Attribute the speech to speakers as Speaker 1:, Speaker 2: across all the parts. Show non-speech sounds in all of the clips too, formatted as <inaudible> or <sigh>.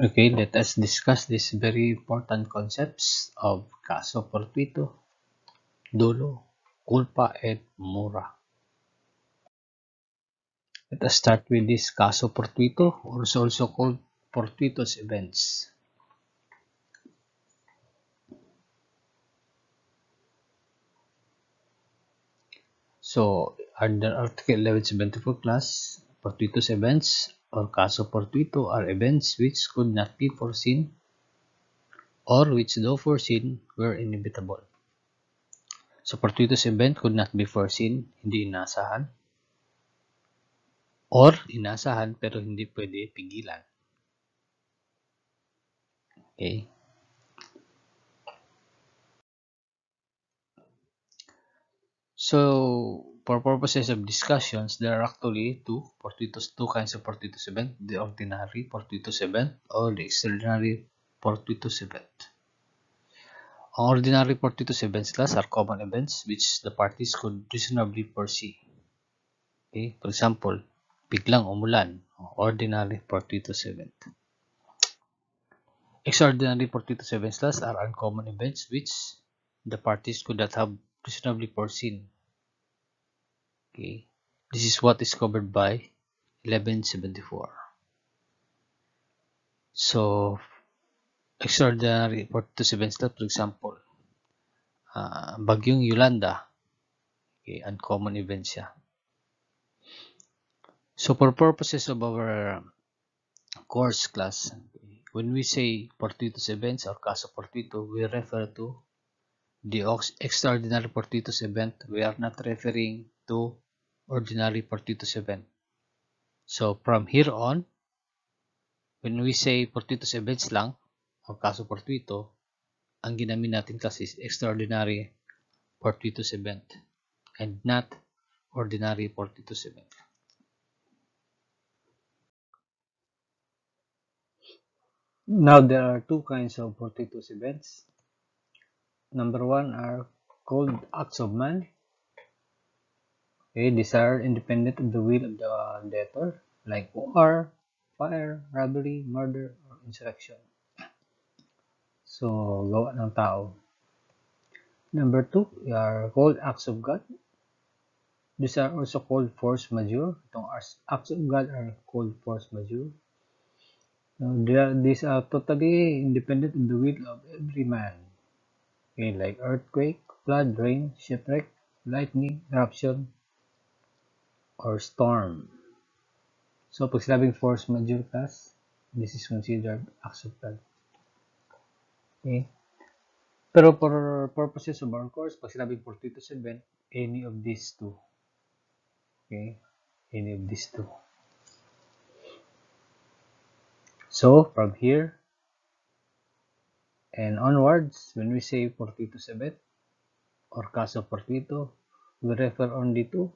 Speaker 1: Okay, let us discuss these very important concepts of caso fortuito, dolo, culpa, and mora. Let us start with this caso fortuito, or also called fortuitous events. So, under Article 1174 class, fortuitous events or caso fortuito are events which could not be foreseen or which though foreseen were inevitable. So, fortuitous event could not be foreseen, hindi inasahan. Or inasahan pero hindi pwede pigilan. Okay. So, for purposes of discussions, there are actually two fortuitous, two kinds of fortuitous event: the ordinary fortuitous event or the extraordinary fortuitous event. Ang ordinary fortuitous events class are common events which the parties could reasonably foresee. Okay, for example, biglang umulan, ordinary fortuitous event. Extraordinary fortuitous events class are uncommon events which the parties could not have reasonably foreseen. Okay, this is what is covered by 1174. So, extraordinary fortuitous events class, for example, uh, bagyong Yolanda, okay, uncommon event siya. So, for purposes of our course class, when we say fortuitous events or caso fortuito, we refer to the extraordinary fortuitous event. We are not referring to ordinary fortuitous event. So, from here on, when we say fortuitous events lang, o caso fortuito, ang ginamin natin kasi is extraordinary fortuitous event and not ordinary fortuitous event. Now, there are two kinds of fortuitous events. Number one are called acts of man. Okay, these are independent of the will of the uh, debtor, like war, fire, robbery, murder, or insurrection. So, gawa ng tao. Number two are called acts of God. These are also called force majeure. Itong acts of God are called force majeure. Now, they are, these are totally independent of the will of every man. Okay, like earthquake, flood, rain, shipwreck, lightning, eruption, or storm. So, pag sinabing force majeure class, this is considered God. Okay. Pero for purposes of our course, pag sinabing fortuitous event, any of these two. Okay. Any of these two. So, from here and onwards, when we say fortuitous event or caso fortuito, we refer only to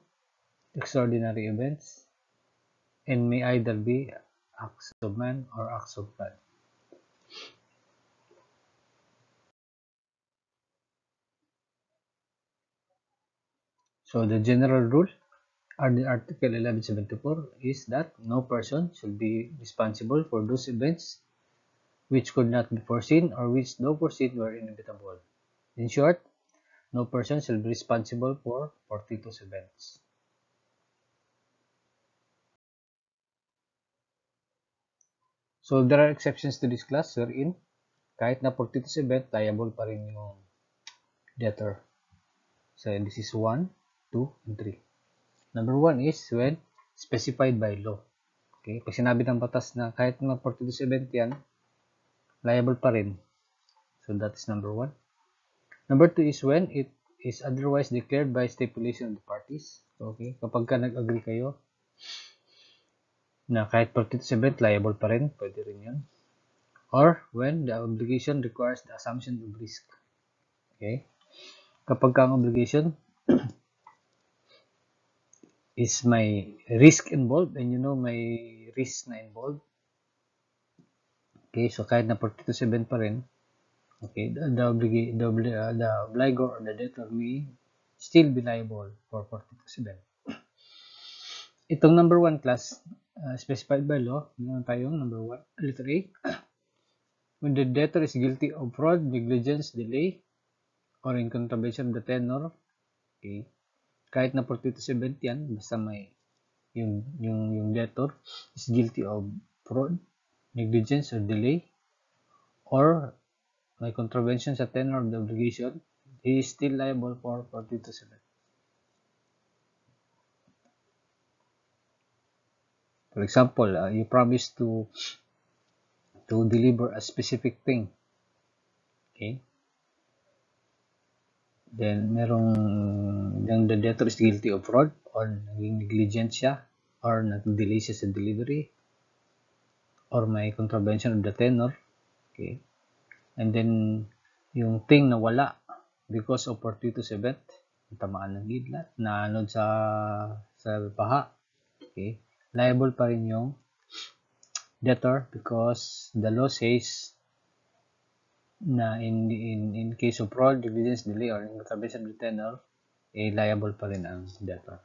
Speaker 1: extraordinary events and may either be acts of man or acts of God. So, the general rule under Article 1174 is that no person should be responsible for those events which could not be foreseen or which, though foreseen, were inevitable. In short, no person shall be responsible for fortuitous events. So, there are exceptions to this class wherein kahit na fortuitous event, liable pa rin yung debtor. So, this is 1, 2, and 3. Number 1 is when specified by law. Okay? Pag sinabi ng batas na kahit na fortuitous event yan, liable pa rin. So, that is number 1. Number 2 is when it is otherwise declared by stipulation of the parties. Okay? Kapag ka nag-agree kayo na kahit event, liable pa rin, pwede rin yun. Or when the obligation requires the assumption of risk. Okay? Kapag ka ang obligation <clears throat> is may risk involved and you know may risk na involved. Okay, so kahit na event pa rin, okay, the, the, oblig the, uh, the obligor or the debtor may still be liable for event. <clears throat> Itong number 1 class, uh, specified by law, meron tayong number 1, letter A, when the debtor is guilty of fraud, negligence, delay, or in contravention of the tenor, okay, kahit na 4270 yan, basta may yung, yung, yung debtor is guilty of fraud, negligence, or delay, or may contravention sa tenor of the obligation, he is still liable for 4270. For example, uh, you promise to to deliver a specific thing. Okay? Then, merong yung the debtor is guilty of fraud or naging negligent siya or nag-delay siya sa delivery or may contravention of the tenor. Okay? And then, yung thing na wala because of fortuitous event, tamaan ng gidlat, naanod sa sa baha. Okay? Liable pa rin yung debtor because the law says na in, in, in case of fraud, negligence, delay, or intervention of the tenor, eh, liable pa rin ang debtor.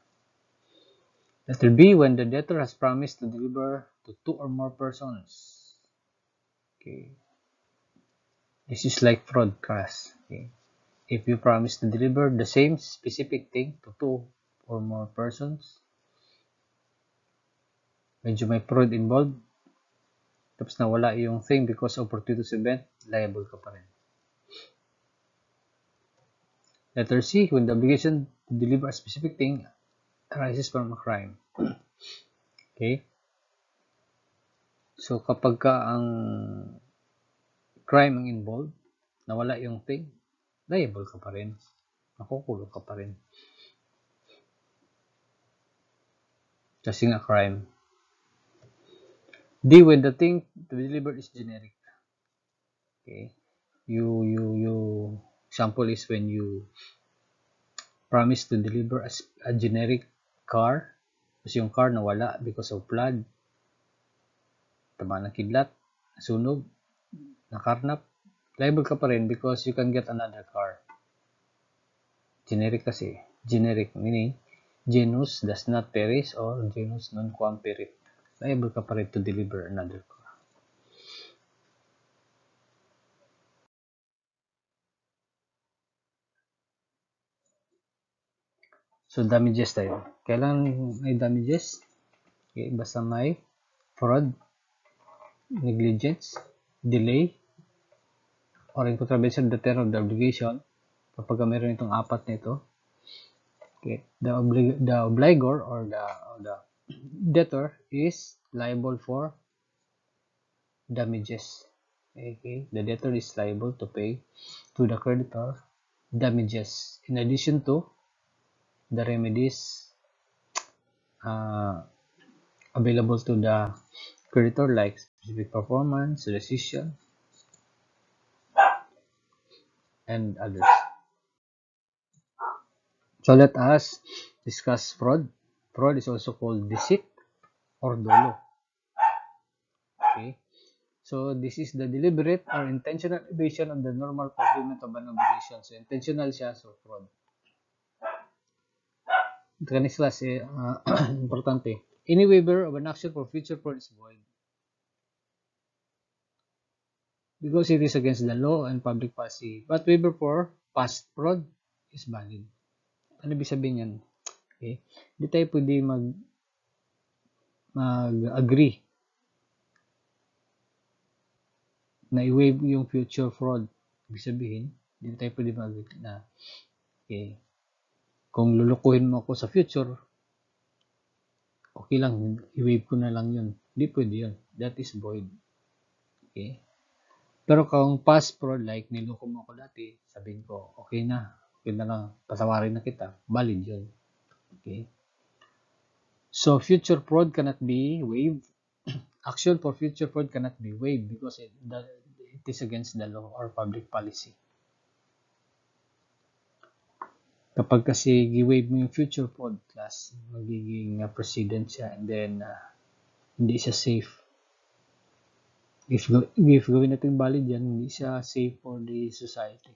Speaker 1: Letter B, when the debtor has promised to deliver to two or more persons. Okay. This is like fraud class. Okay. If you promise to deliver the same specific thing to two or more persons, medyo may fraud involved, tapos nawala yung thing because of fortuitous event, liable ka pa rin. Letter C, when the obligation to deliver a specific thing arises from a crime. <clears throat> Okay? So, kapag ka ang crime ang involved, nawala yung thing, liable ka pa rin. Makukulong ka pa rin. Kasi nga crime. D when the thing to be delivered is generic. Okay. You you you example is when you promise to deliver a, a generic car. Tapos yung car nawala because of flood. Tama ng kidlat sunog nakarnap. Liable ka pa rin because you can get another car. Generic kasi. Generic meaning genus does not perish or genus non quam perit pa rin to deliver another car. So, damages tayo. Kailan may damages? Okay, basta may fraud, negligence, delay, or in contravention the term of the obligation, kapag meron itong apat na ito, okay, the, oblig the obligor or the, or the debtor is liable for damages. Okay, the debtor is liable to pay to the creditor damages in addition to the remedies uh, available to the creditor like specific performance, rescission, and others. So let us discuss fraud. Fraud is also called deceit or dolo. Okay. So this is the deliberate or intentional evasion of the normal fulfillment of an obligation. So intentional siya, so fraud. Ito next class, eh, uh, importante. Any waiver of an action for future fraud is void. Because it is against the law and public policy. But waiver for past fraud is valid. Ano ibig sabihin yan? Okay. Hindi tayo pwede mag mag-agree na i-waive yung future fraud. Ibig sabihin, hindi tayo pwede mag-agree na okay, kung lulukuhin mo ako sa future, okay lang, i-waive ko na lang yun. Hindi pwede yun. That is void. Okay? Pero kung past fraud, like niloko mo ako dati, sabihin ko, okay na, okay na lang, patawarin na kita, valid yun. Okay? So, future fraud cannot be waived. <clears throat> Action for future fraud cannot be waived because it, the, it is against the law or public policy. Kapag kasi gi-waive mo yung future fraud class, magiging uh, precedent siya and then uh, hindi siya safe. If, if gawin natin valid yan, hindi siya safe for the society.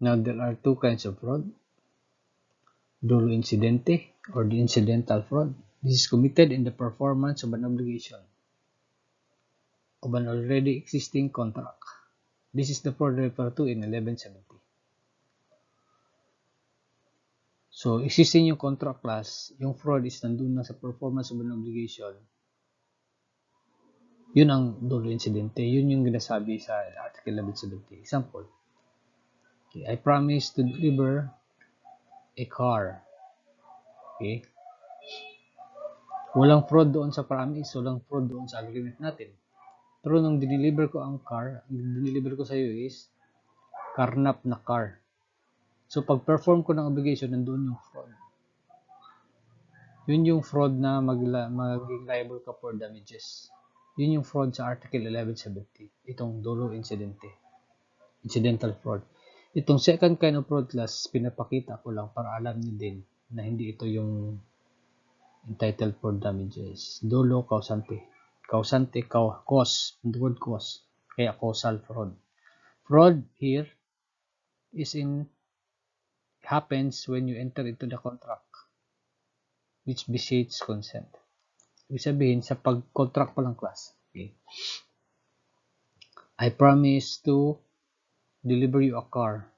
Speaker 1: Now, there are two kinds of fraud. Dolo incidente or the incidental fraud. This is committed in the performance of an obligation of an already existing contract. This is the fraud referred to in 1170. So, existing yung contract class, yung fraud is nandun na sa performance of an obligation. Yun ang dulo incidente. Yun yung ginasabi sa Article 1170. Example. Okay, I promise to deliver a car. Okay. Walang fraud doon sa promise, walang fraud doon sa agreement natin. Pero nung dineliver ko ang car, ang dineliver ko sa iyo is karnap na car. So, pag-perform ko ng obligation, nandun yung fraud. Yun yung fraud na magla, maging liable ka for damages. Yun yung fraud sa Article 1170. Itong dolo incidente. Incidental fraud. Itong second kind of fraud class, pinapakita ko lang para alam niyo din na hindi ito yung entitled for damages. Dolo causante. Causante, cause. The word cause. Kaya causal fraud. Fraud here is in happens when you enter into the contract which besides consent. Ibig sabihin, sa pag-contract pa lang class. Okay. I promise to deliver you a car.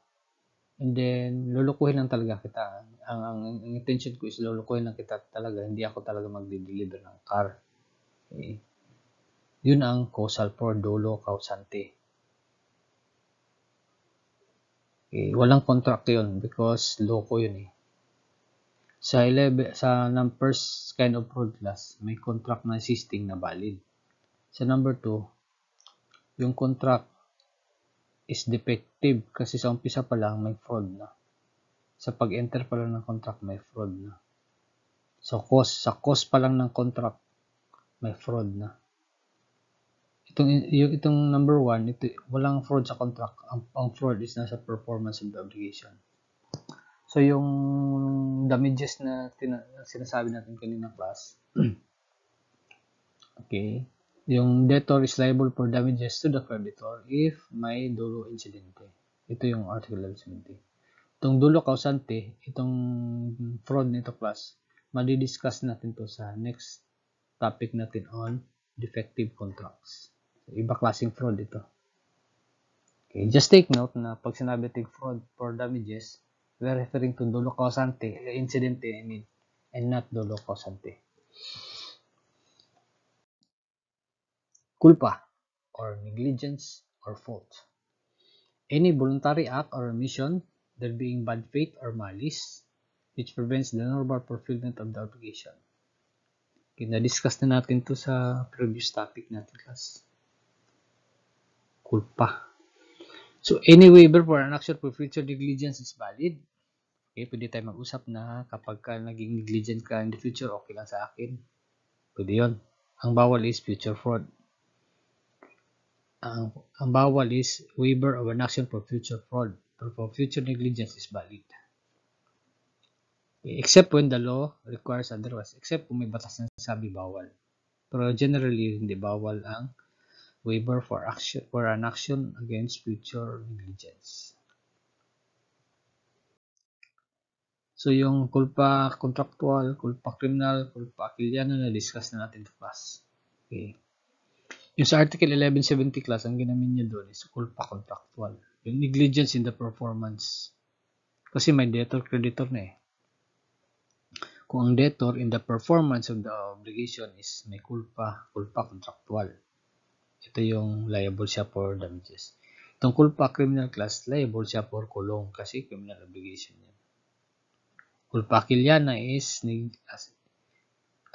Speaker 1: And then, lulukuhin lang talaga kita. Ang, ang, ang intention ko is lulukuhin lang kita talaga. Hindi ako talaga magde-deliver ng car. Okay. Yun ang causal for dolo causante. Okay. Walang contract yun because loko yun eh. Sa 11, sa first kind of fraud class, may contract na existing na valid. Sa number 2, yung contract is defective kasi sa umpisa pa lang may fraud na. Sa pag-enter pa lang ng contract may fraud na. So cost, sa cost pa lang ng contract may fraud na. Itong yung itong number 1, ito walang fraud sa contract. Ang, ang fraud is nasa performance of the obligation. So yung damages na tina, sinasabi natin kanina class. <clears throat> okay. Yung debtor is liable for damages to the creditor if may dulo incidente. Ito yung article 1170. Itong dulo causante, itong fraud nito class, madi-discuss natin to sa next topic natin on defective contracts. So, iba klaseng fraud ito. Okay, just take note na pag sinabi natin fraud for damages, we're referring to dulo causante, incidente, I mean, and not dulo causante. Culpa or negligence or fault. Any voluntary act or omission, there being bad faith or malice, which prevents the normal fulfillment of the obligation. Okay, na-discuss na natin to sa previous topic natin class. Culpa. So, any waiver for an action for future negligence is valid. Okay, pwede tayo mag-usap na kapag ka naging negligent ka in the future, okay lang sa akin. Pwede yun. Ang bawal is future fraud. Ang, ang bawal is waiver of an action for future fraud. Pero for future negligence is valid. Except when the law requires otherwise. Except kung may batas na sabi bawal. Pero generally, hindi bawal ang waiver for action for an action against future negligence. So, yung kulpa contractual, kulpa criminal, kulpa akiliano na discuss na natin to class. Okay. Yung sa Article 1170 class, ang ginamin niya doon is culpa contractual. Yung negligence in the performance. Kasi may debtor-creditor na eh. Kung ang debtor in the performance of the obligation is may culpa, culpa contractual. Ito yung liable siya for damages. Itong culpa criminal class, liable siya for kulong kasi criminal obligation yan. Culpa akiliana is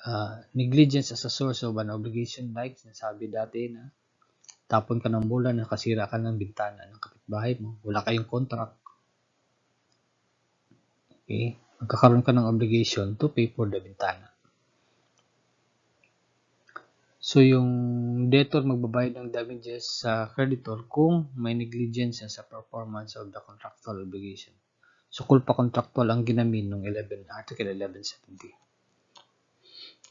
Speaker 1: uh, negligence as a source of an obligation like sinasabi dati na tapon ka ng bulan, nakasira ka ng bintana ng kapitbahay mo, wala kayong contract. Okay? Magkakaroon ka ng obligation to pay for the bintana. So, yung debtor magbabayad ng damages sa creditor kung may negligence sa performance of the contractual obligation. So, culpa contractual ang ginamin ng 11, Article 1170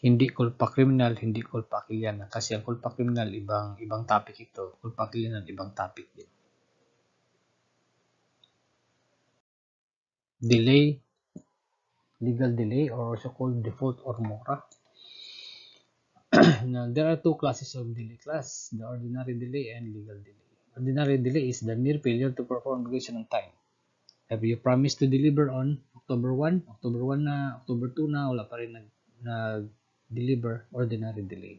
Speaker 1: hindi culpa criminal, hindi culpa akiliana. Kasi ang culpa criminal, ibang, ibang topic ito. Culpa akiliana, ibang topic din. Delay, legal delay or also called default or mora. <clears throat> now, there are two classes of delay class, the ordinary delay and legal delay. Ordinary delay is the mere failure to perform obligation on time. If you promise to deliver on October 1, October 1 na, October 2 na, wala pa rin nag, nag-deliver, ordinary delay.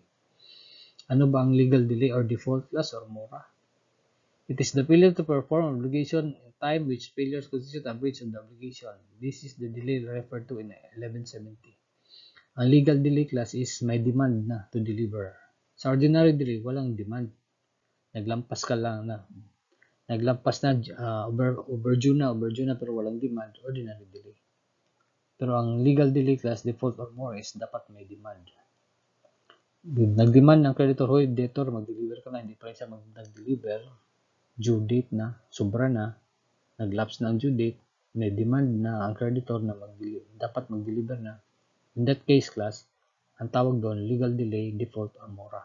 Speaker 1: Ano ba ang legal delay or default class or mora? It is the failure to perform obligation in time which failures constitute a breach of the obligation. This is the delay referred to in 1170. Ang legal delay class is may demand na to deliver. Sa ordinary delay, walang demand. Naglampas ka lang na. Naglampas na, uh, over, overdue na, overdue na, pero walang demand, ordinary delay. Pero ang legal delay class, default or more, is dapat may demand. Nag-demand ng creditor, hoy, debtor, mag-deliver ka na, hindi pa rin siya mag-deliver, due date na, sobra na, nag-lapse na ang due date, may demand na ang creditor na mag dapat mag-deliver na, In that case class, ang tawag doon legal delay, default, or mora.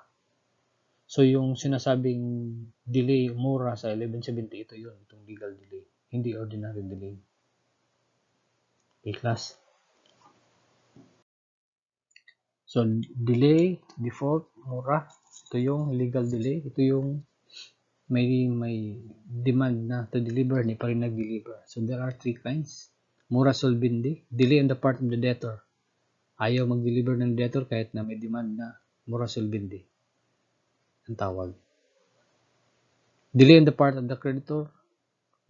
Speaker 1: So yung sinasabing delay, mora sa 1170, ito yun, itong legal delay, hindi ordinary delay. Okay class. So delay, default, mora, ito yung legal delay, ito yung may may demand na to deliver, hindi pa rin nag-deliver. So there are three kinds. Mura solvendi, delay on the part of the debtor ayaw mag-deliver ng debtor kahit na may demand na mura solvendi. Ang tawag. Delay on the part of the creditor,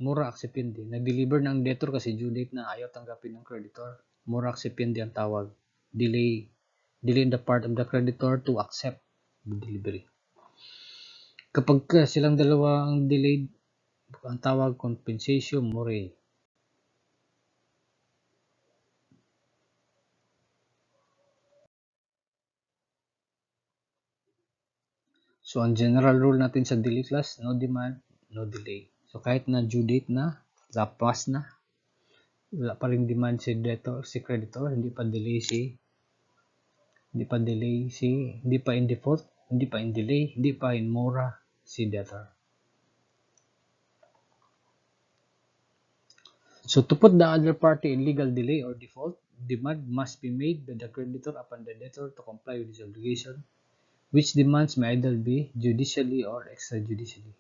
Speaker 1: mura acceptandi. Nag-deliver ng debtor kasi due date na ayaw tanggapin ng creditor. Mura acceptandi ang tawag. Delay. Delay on the part of the creditor to accept the delivery. Kapag silang dalawa ang delayed, ang tawag compensation more So, ang general rule natin sa delay class, no demand, no delay. So, kahit na due date na, lapas na, wala pa rin demand si debtor, si creditor, hindi pa delay si hindi pa delay si hindi pa in default, hindi pa in delay, hindi pa in mora si debtor. So to put the other party in legal delay or default, demand must be made by the creditor upon the debtor to comply with his obligation which demands may either be judicially or extrajudicially.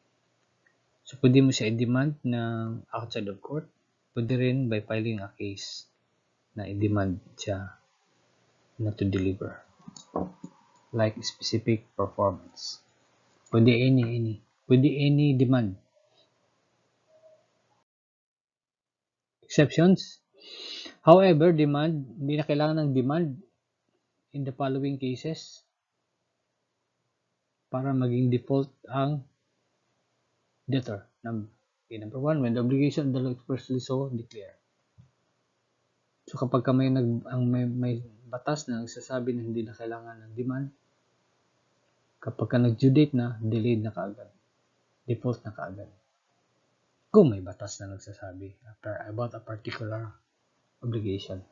Speaker 1: So, pwede mo siya i-demand ng outside of court. Pwede rin by filing a case na i-demand siya na to deliver. Like specific performance. Pwede any, any. Pwede any demand. Exceptions. However, demand, hindi na kailangan ng demand in the following cases para maging default ang debtor. Number, okay, number one, when the obligation the law expressly so declare. So kapag ka may, nag, ang may, may batas na nagsasabi na hindi na kailangan ng demand, kapag ka nag-due date na, delayed na kaagad. Default na kaagad. Kung may batas na nagsasabi about a particular obligation.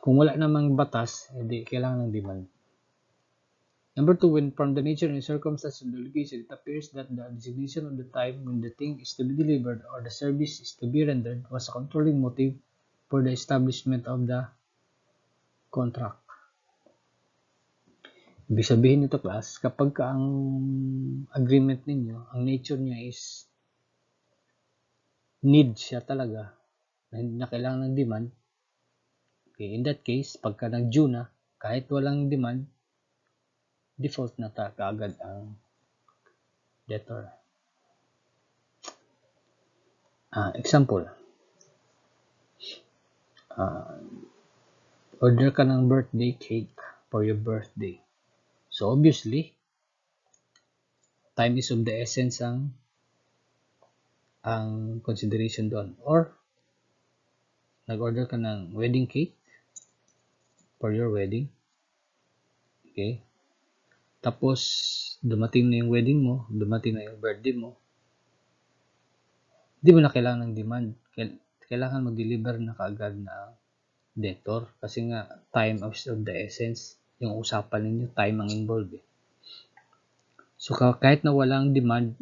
Speaker 1: Kung wala namang batas, hindi kailangan ng demand. Number two, when from the nature and circumstances of the obligation, it appears that the designation of the time when the thing is to be delivered or the service is to be rendered was a controlling motive for the establishment of the contract. Ibig sabihin nito class, kapag ka ang agreement ninyo, ang nature niya is need siya talaga, na kailangan ng demand, okay, in that case, pagka nag-due na, kahit walang demand, default na ta kaagad ang debtor. Uh, example, uh, order ka ng birthday cake for your birthday. So obviously, time is of the essence ang ang consideration doon. Or, nag-order ka ng wedding cake for your wedding. Okay. Tapos, dumating na yung wedding mo, dumating na yung birthday mo, hindi mo na kailangan ng demand. Kailangan mag-deliver na kaagad na debtor. Kasi nga, time of the essence, yung usapan ninyo, time ang involved. Eh. So, kahit na walang demand,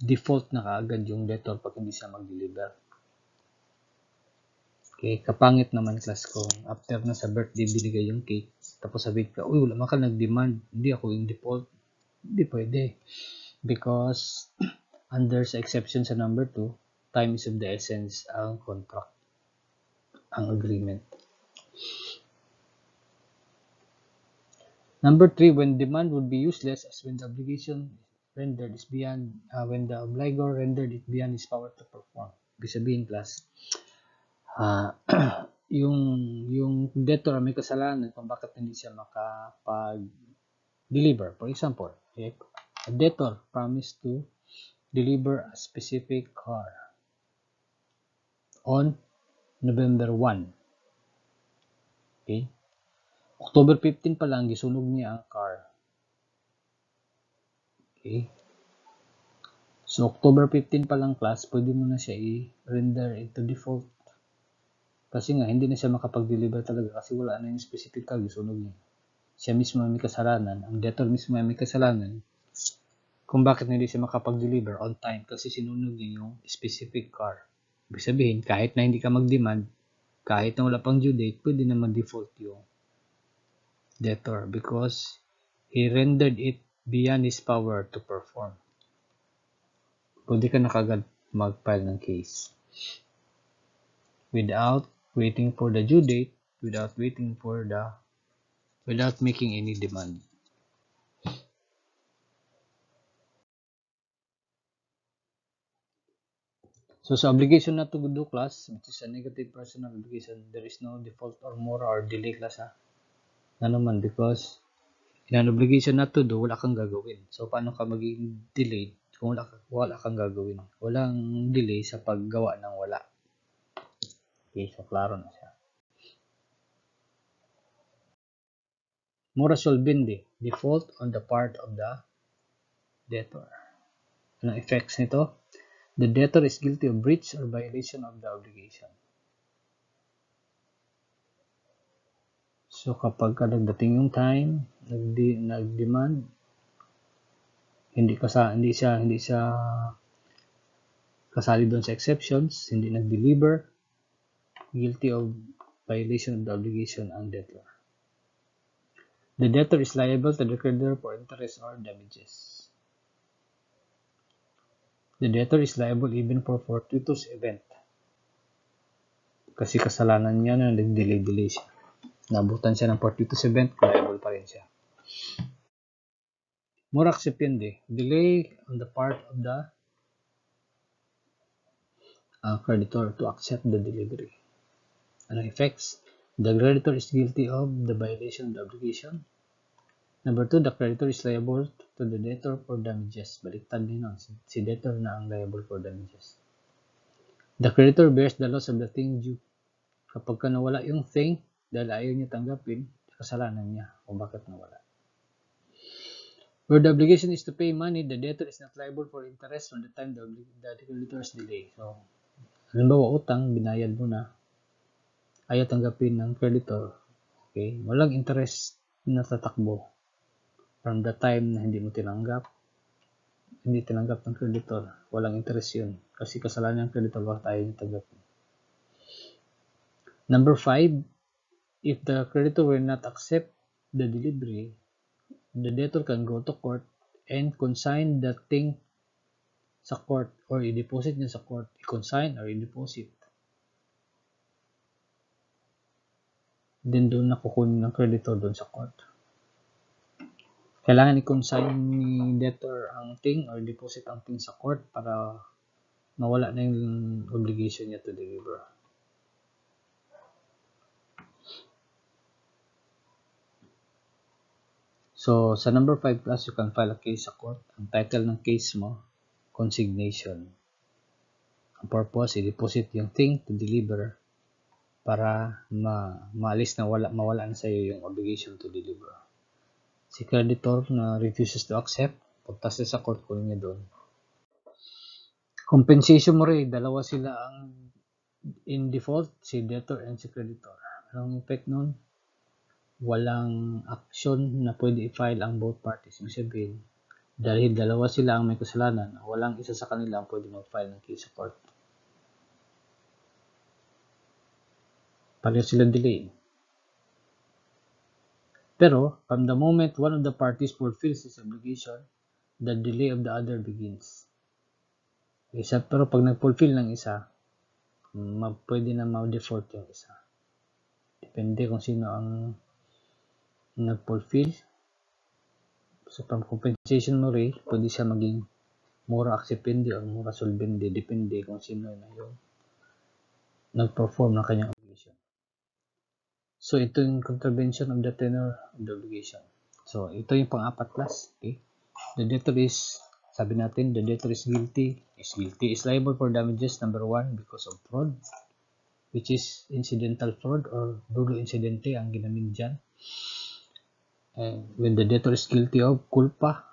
Speaker 1: default na kaagad yung debtor pag hindi siya mag-deliver. Okay, kapangit naman class ko. After na sa birthday binigay yung cake, tapos sabihin ka, uy, wala man ka nag-demand. Hindi ako yung default. Hindi pwede. Because <clears throat> under sa exception sa number 2, time is of the essence ang contract, ang agreement. Number 3, when demand would be useless as when the obligation rendered is beyond, uh, when the obligor rendered it beyond his power to perform. Ibig sabihin, class, uh, <clears throat> yung yung debtor may kasalanan kung bakit hindi siya makapag-deliver. For example, if a debtor promised to deliver a specific car on November 1. Okay? October 15 pa lang, gisunog niya ang car. Okay? So, October 15 pa lang class, pwede mo na siya i-render into default kasi nga, hindi na siya makapag-deliver talaga kasi wala na yung specific car, sunog niya. Siya mismo may kasalanan, ang debtor mismo may kasalanan kung bakit hindi siya makapag-deliver on time kasi sinunog niya yung specific car. Ibig sabihin, kahit na hindi ka mag-demand, kahit na wala pang due date, pwede na mag-default yung debtor because he rendered it beyond his power to perform. Pwede ka na kagad mag-file ng case without waiting for the due date without waiting for the without making any demand. So sa obligation na to do class, which is a negative personal obligation, there is no default or more or delay class ha. Na naman because in an obligation not to do, wala kang gagawin. So paano ka maging delayed kung wala, wala kang gagawin? Walang delay sa paggawa ng wala. Okay, so klaro na siya. Mora solvendi, default on the part of the debtor. Anong effects nito? The debtor is guilty of breach or violation of the obligation. So kapag ka nagdating yung time, nag-demand, hindi kasa hindi siya hindi siya kasali doon sa exceptions, hindi nag-deliver, guilty of violation of the obligation ang debtor. The debtor is liable to the creditor for interest or damages. The debtor is liable even for fortuitous event. Kasi kasalanan niya na nag-delay-delay siya. Nabutan siya ng fortuitous event, liable pa rin siya. More acceptende, delay on the part of the uh, creditor to accept the delivery. Ano effects? The creditor is guilty of the violation of the obligation. Number two, the creditor is liable to the debtor for damages. Baliktad din nun. Si debtor na ang liable for damages. The creditor bears the loss of the thing due. Kapag ka nawala yung thing, dahil ayaw niya tanggapin, kasalanan niya kung bakit nawala. Where the obligation is to pay money, the debtor is not liable for interest from the time the, the creditor is delay. So, halimbawa utang, binayad mo na, ayaw tanggapin ng creditor, okay, walang interest na tatakbo from the time na hindi mo tinanggap, hindi tinanggap ng creditor, walang interest yun. Kasi kasalanan ng creditor, bakit ayaw niya tanggapin. Number 5, if the creditor will not accept the delivery, the debtor can go to court and consign the thing sa court or i-deposit niya sa court, i-consign or i-deposit. Then doon nakukunin ng creditor doon sa court. Kailangan i-consign ni debtor ang thing or deposit ang thing sa court para mawala na yung obligation niya to deliver. So, sa number 5 class, you can file a case sa court. Ang title ng case mo, consignation. Ang purpose, i-deposit yung thing to deliver para ma maalis na wala mawala na sa iyo yung obligation to deliver. Si creditor na refuses to accept, punta siya sa court kunin niya doon. Compensation mo rin, dalawa sila ang in default, si debtor and si creditor. Anong effect nun? Walang action na pwede i-file ang both parties. Ibig sabihin, dahil dalawa sila ang may kasalanan, walang isa sa kanila ang pwede mag-file ng case sa court. Pareho sila delay. Pero, from the moment one of the parties fulfills his obligation, the delay of the other begins. Isa, pero pag nag-fulfill ng isa, ma pwede na ma-default yung isa. Depende kung sino ang nag-fulfill. So, from compensation mo rin, pwede siya maging mura acceptende o mura solvende. Depende kung sino na yung nag-perform ng kanyang. So, ito yung contravention of the tenor of the obligation. So, ito yung pang-apat class. Okay? The debtor is, sabi natin, the debtor is guilty. Is guilty is liable for damages, number one, because of fraud, which is incidental fraud or dulo incidente ang ginamin dyan. And when the debtor is guilty of culpa,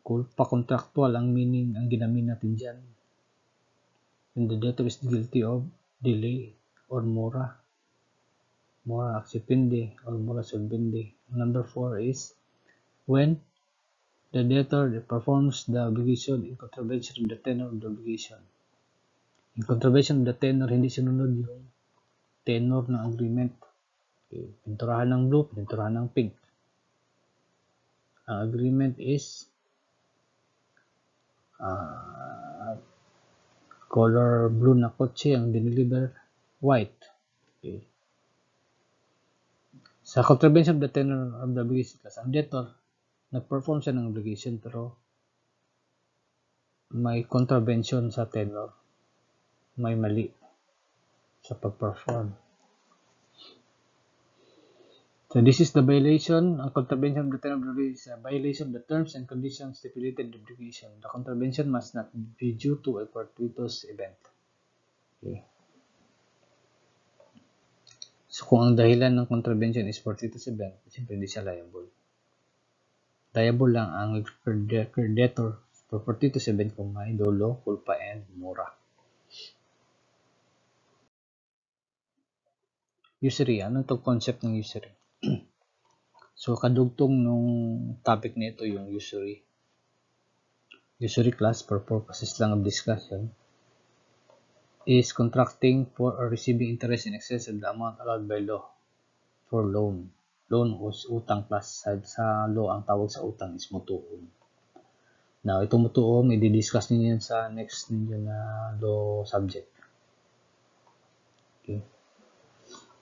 Speaker 1: culpa contractual ang meaning ang ginamin natin dyan. When the debtor is guilty of delay or mora, mora acceptende or mora solvende. Number four is when the debtor performs the obligation in contravention of the tenor of the obligation. In contravention of the tenor, hindi sinunod yung tenor ng agreement. Okay. Pinturahan ng blue, pinturahan ng pink. Ang agreement is uh, color blue na kotse ang dineliver white. Okay. Sa contravention of the tenor of the obligation class, ang debtor, nag-perform siya ng obligation pero may contravention sa tenor. May mali sa pag-perform. So this is the violation, ang contravention of the tenor of the is a violation of the terms and conditions stipulated in the obligation. The contravention must not be due to a fortuitous event. Okay. So kung ang dahilan ng contravention is fortuitous event, siyempre hindi siya liable. Liable lang ang debtor for fortuitous event kung may dolo, culpa, and mura. Usury. Ano to concept ng usury? <clears throat> so, kadugtong nung topic nito yung usury. Usury class for purposes lang of discussion is contracting for or receiving interest in excess of the amount allowed by law for loan. Loan was utang plus sa, sa law ang tawag sa utang is mutuom. Now, itong mutuom, i-discuss ninyo yan sa next ninyo na law subject. Okay.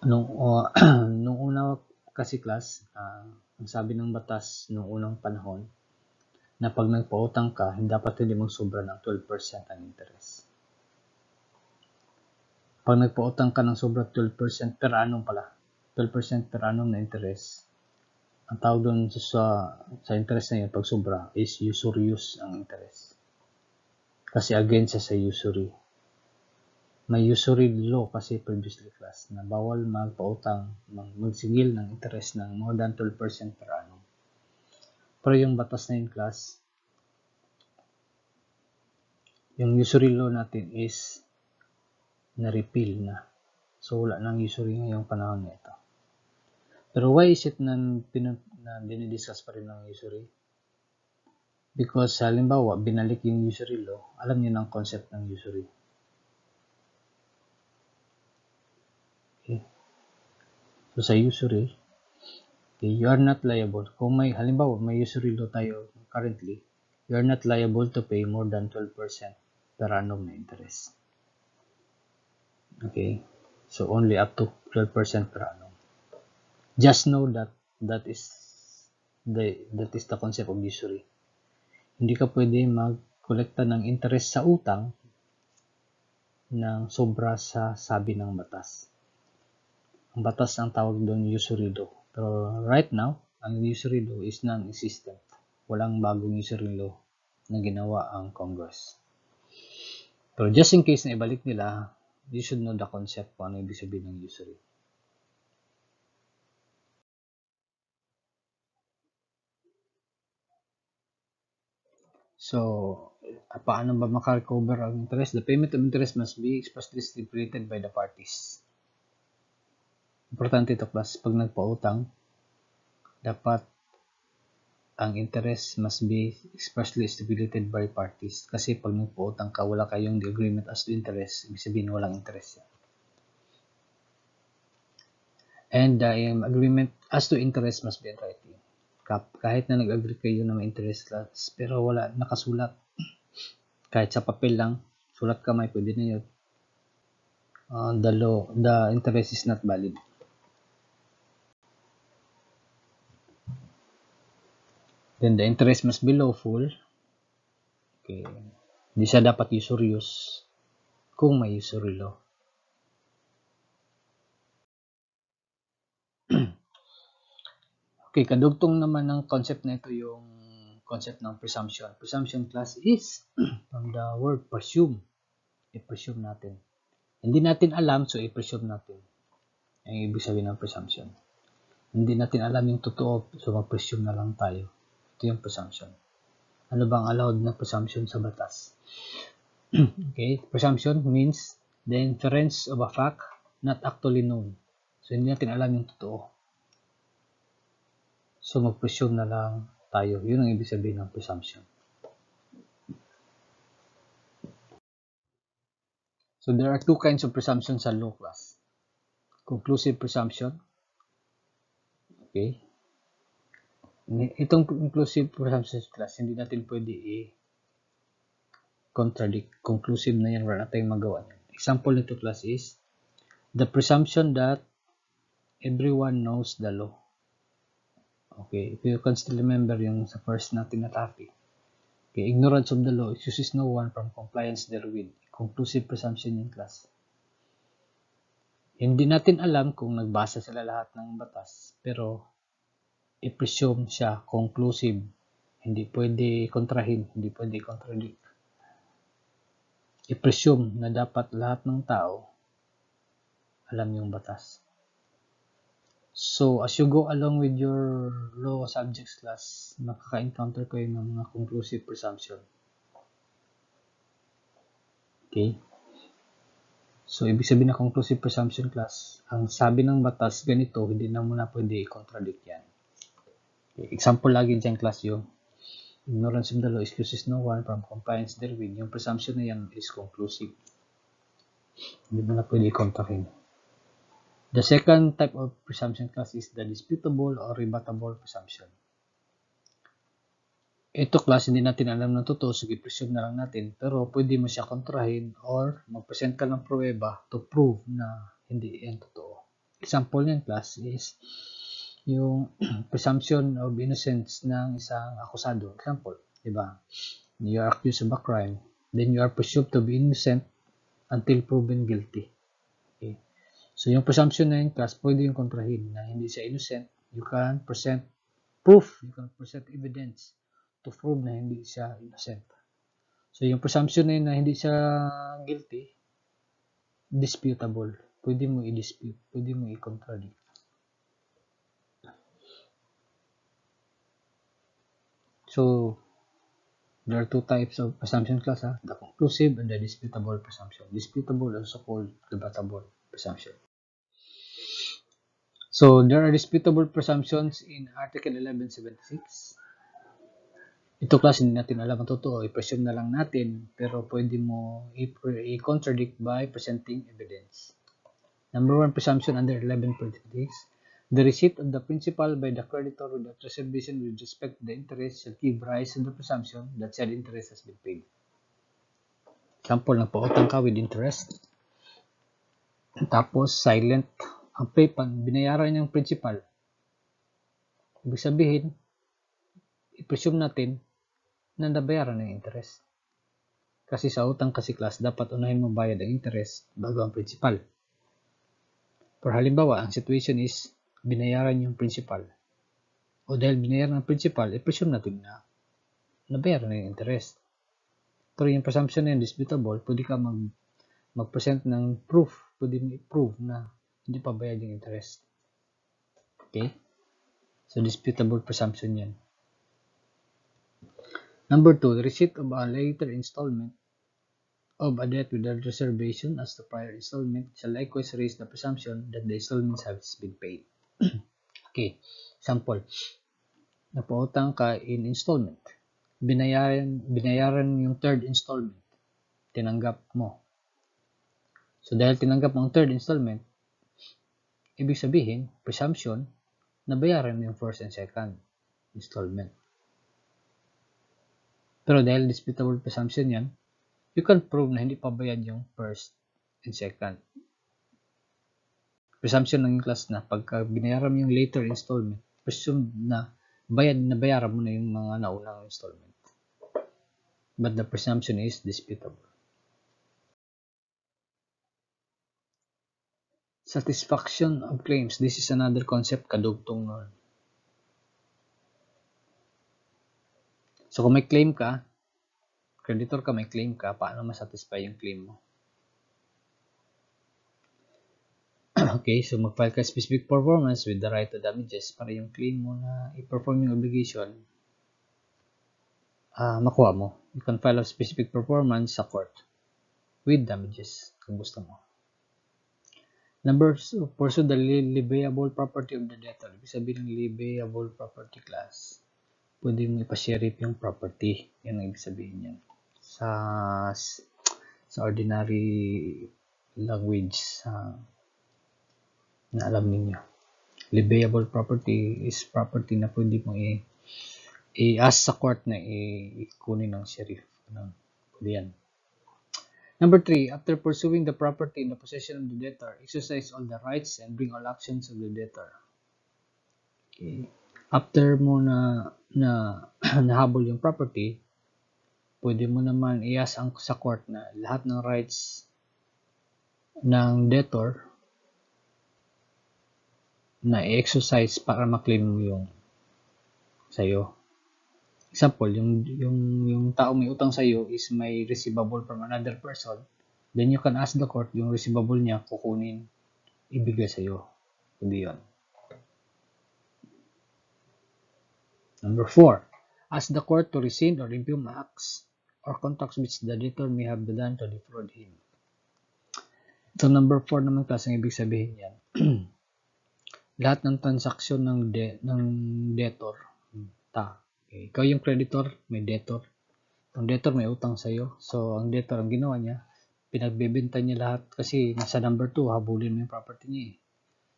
Speaker 1: Nung, uh, <clears throat> nung una kasi class, uh, ang sabi ng batas nung unang panahon, na pag nagpautang ka, hindi dapat hindi mong sobra ng 12% ang interest. Pag nagpautang ka ng sobra 12% per annum pala, 12% per annum na interest, ang tawag doon sa, sa interest na yun, pag sobra, is usurious ang interest. Kasi against sa usury. May usury law kasi previously class na bawal magpautang, magsingil ng interest ng more than 12% per annum. Pero yung batas na yun class, yung usury law natin is na-repeal na. So, wala nang usury ngayong panahon na ito. Pero why is it na, na dinidiscuss pa rin ng usury? Because, halimbawa, binalik yung usury law, alam niyo ng concept ng usury. Okay. So, sa usury, okay, you are not liable. Kung may, halimbawa, may usury law tayo currently, you are not liable to pay more than 12% per annum na interest. Okay? So, only up to 12% per annum. Just know that that is the that is the concept of usury. Hindi ka pwede magkolekta ng interest sa utang ng sobra sa sabi ng batas. Ang batas ang tawag doon usury law. Pero right now, ang usury law is non-existent. Walang bagong usury law na ginawa ang Congress. Pero just in case na ibalik nila, you should know the concept kung ano ibig sabihin ng usury. So, paano ba makarecover ang interest? The payment of interest must be expressly stipulated by the parties. Importante ito class, pag nagpautang, dapat ang interest must be expressly stipulated by parties. Kasi pag nagpautang ka, wala kayong the agreement as to interest, ibig sabihin walang interest yan. And the um, agreement as to interest must be in writing. Kahit na nag-agree kayo na may interest class, pero wala nakasulat. <clears throat> Kahit sa papel lang, sulat kamay, pwede na yun. Uh, the law, the interest is not valid. Then the interest must be lawful. Okay. Hindi siya dapat usurious kung may usury law. <clears throat> okay, kadugtong naman ng concept na ito yung concept ng presumption. Presumption class is <clears throat> from the word presume. I-presume natin. Hindi natin alam, so i-presume natin. Ang ibig sabihin ng presumption. Hindi natin alam yung totoo, so mag-presume na lang tayo. Ito yung presumption. Ano bang allowed na presumption sa batas? <clears throat> okay, presumption means the inference of a fact not actually known. So, hindi natin alam yung totoo. So, mag-presume na lang tayo. Yun ang ibig sabihin ng presumption. So, there are two kinds of presumption sa law class. Conclusive presumption. Okay. Itong inclusive presumption class, hindi natin pwede i-contradict. Conclusive na yan, wala tayong magawa. Example nito class is, the presumption that everyone knows the law. Okay, if you can still remember yung sa first natin na topic. Okay, ignorance of the law excuses no one from compliance therewith conclusive presumption yung class. Hindi natin alam kung nagbasa sila lahat ng batas, pero i-presume siya conclusive. Hindi pwede kontrahin, hindi pwede contradict. I-presume na dapat lahat ng tao alam yung batas. So, as you go along with your law subjects class, makaka-encounter kayo ng mga conclusive presumption. Okay? So, ibig sabihin na conclusive presumption class, ang sabi ng batas ganito, hindi na muna pwede i-contradict yan. Example lagi dyan class yung ignorance of the law excuses no one from compliance therewith. Yung presumption na yan is conclusive. Hindi mo na pwede i-contradict. The second type of presumption class is the disputable or rebuttable presumption. Ito class, hindi natin alam ng totoo, sige, presume na lang natin. Pero pwede mo siya kontrahin or mag-present ka ng pruweba to prove na hindi yan totoo. Example niyan class is yung <clears throat> presumption of innocence ng isang akusado. Example, di ba? You are accused of a crime, then you are presumed to be innocent until proven guilty. Okay. So, yung presumption na yun, class, pwede yung kontrahin na hindi siya innocent. You can present proof, you can present evidence to prove na hindi siya innocent. So, yung presumption na yun na hindi siya guilty, disputable. Pwede mo i-dispute, pwede mo i-contradict. So, there are two types of presumption class, ha? the conclusive and the disputable presumption. Disputable also called debatable presumption. So, there are disputable presumptions in Article 1176. Ito class, hindi natin alam ang totoo. I-presume na lang natin, pero pwede mo i-contradict by presenting evidence. Number one presumption under 11.6 The receipt of the principal by the creditor without reservation with respect to the interest shall give rise to the presumption that said interest has been paid. Example, nagpautang ka with interest. Tapos, silent ang PayPal, binayaran niyang principal. Ibig sabihin, i-presume natin na nabayaran ng interest. Kasi sa utang kasi class, dapat unahin mo bayad ang interest bago ang principal. For halimbawa, ang situation is binayaran yung principal. O dahil binayaran ng principal, i-presume natin na nabayaran na yung interest. Pero yung presumption na yun, disputable, pwede ka mag, mag-present ng proof. Pwede mo i-prove na hindi pa bayad yung interest. Okay? So, disputable presumption yan. Number two, receipt of a later installment of a debt without reservation as the prior installment shall likewise raise the presumption that the installments have been paid. <clears throat> okay, example. Napautang ka in installment. Binayaran, binayaran yung third installment. Tinanggap mo. So, dahil tinanggap mo ang third installment, ibig sabihin, presumption, na bayaran mo yung first and second installment. Pero dahil disputable presumption yan, you can prove na hindi pa bayad yung first and second. Presumption ng class na pagka binayaran mo yung later installment, presume na bayad na bayaran mo na yung mga naunang installment. But the presumption is disputable. Satisfaction of claims. This is another concept kadugtong nun. So kung may claim ka, creditor ka, may claim ka, paano masatisfy yung claim mo? <laughs> okay, so mag-file ka specific performance with the right to damages para yung claim mo na i-perform yung obligation, uh, makuha mo. You can file a specific performance sa court with damages kung gusto mo. Number two, pursue the liable property of the debtor. Ibig sabihin ng liable property class pwede mo ipasheriff yung property. Yan ang ibig sabihin yan. Sa, sa ordinary language sa na alam ninyo. Libeable property is property na pwede mo i- i-ask sa court na i-kunin ng sheriff. Ano, pwede yan. Number three, after pursuing the property in the possession of the debtor, exercise all the rights and bring all actions of the debtor. Okay. After mo na na <clears throat> nahabol yung property, pwede mo naman i-ask sa court na lahat ng rights ng debtor na i-exercise para maklaim mo yung sa'yo. Example, yung, yung, yung tao may utang sa'yo is may receivable from another person, then you can ask the court yung receivable niya kukunin, ibigay sa'yo. Hindi yun. Number 4. Ask the court to rescind or impugn acts or contracts which the debtor may have done to defraud him. Ito number 4 naman kasi ang ibig sabihin yan. <clears throat> Lahat ng transaksyon ng, de ng debtor, ta, okay. ikaw yung creditor, may debtor. Ang debtor may utang sa'yo. So, ang debtor, ang ginawa niya, pinagbebenta niya lahat kasi nasa number 2, habulin mo yung property niya eh.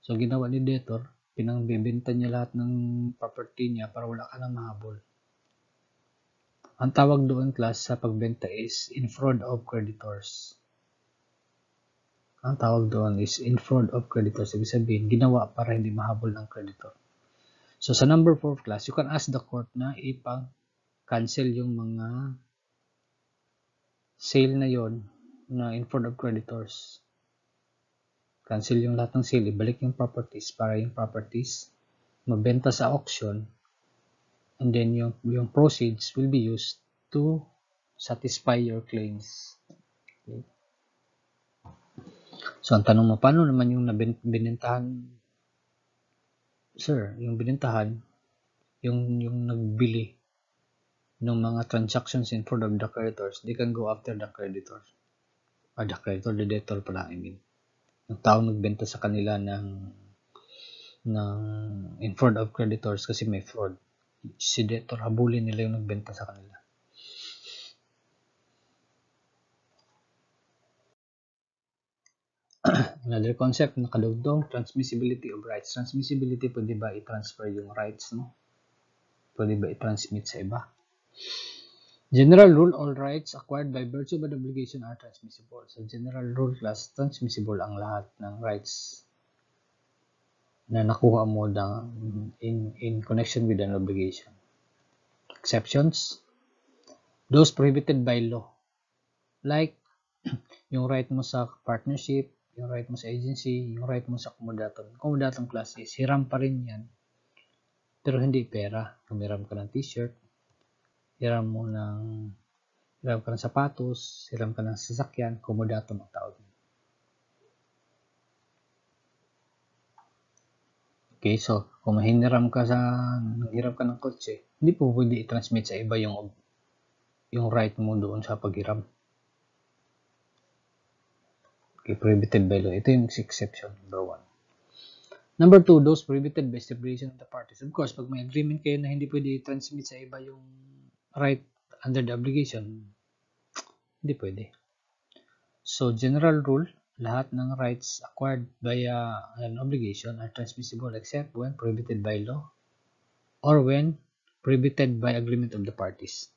Speaker 1: So, ginawa ni debtor, pinangbebenta niya lahat ng property niya para wala ka nang mahabol. Ang tawag doon class sa pagbenta is in fraud of creditors. Ang tawag doon is in fraud of creditors. Ibig sabihin, ginawa para hindi mahabol ng creditor. So sa number 4 class, you can ask the court na ipang-cancel yung mga sale na yon na in fraud of creditors cancel yung lahat ng sale, ibalik yung properties para yung properties mabenta sa auction and then yung, yung proceeds will be used to satisfy your claims. So, ang tanong mo, paano naman yung binentahan? Sir, yung binentahan, yung, yung nagbili ng mga transactions in front of the creditors, they can go after the creditors. Or the creditor, the debtor pala, I mean ng tao nagbenta sa kanila ng ng in fraud of creditors kasi may fraud. Si debtor, habulin nila yung nagbenta sa kanila. Another concept na kadugdong, transmissibility of rights. Transmissibility, pwede ba i-transfer yung rights, no? Pwede ba i-transmit sa iba? General rule, all rights acquired by virtue of an obligation are transmissible. So, general rule class, transmissible ang lahat ng rights na nakuha mo in, in connection with an obligation. Exceptions, those prohibited by law. Like, <clears throat> yung right mo sa partnership, yung right mo sa agency, yung right mo sa accommodaton. Accommodaton class hiram pa rin yan, pero hindi pera. Humiram ka ng t-shirt, hiram mo ng hiram ka ng sapatos, hiram ka ng sasakyan, komodato ang tawag. Okay, so kung mahiniram ka sa nanghiram ka ng kotse, hindi po pwede i-transmit sa iba yung yung right mo doon sa paghiram. Okay, prohibited by law. Ito yung exception, number one. Number two, those prohibited by stipulation of the parties. Of course, pag may agreement kayo na hindi pwede i-transmit sa iba yung right under the obligation, hindi pwede. So, general rule, lahat ng rights acquired via an obligation are transmissible except when prohibited by law or when prohibited by agreement of the parties.